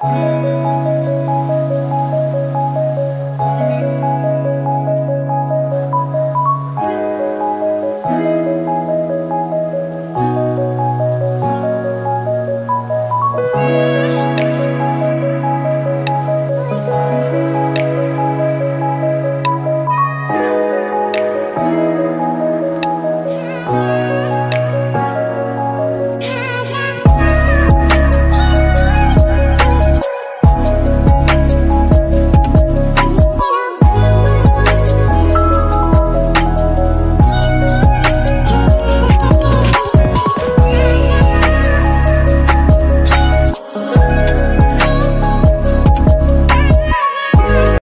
Oh.